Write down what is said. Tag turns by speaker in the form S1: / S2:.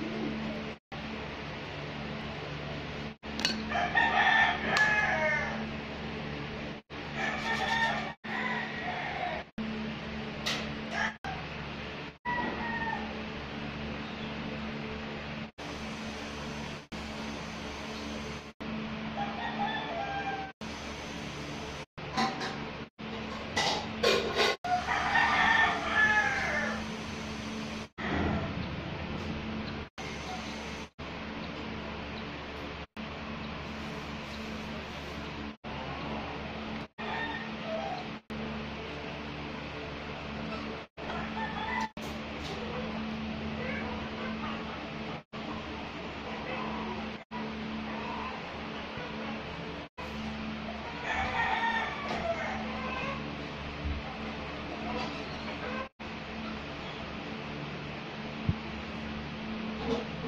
S1: Thank you. Gracias.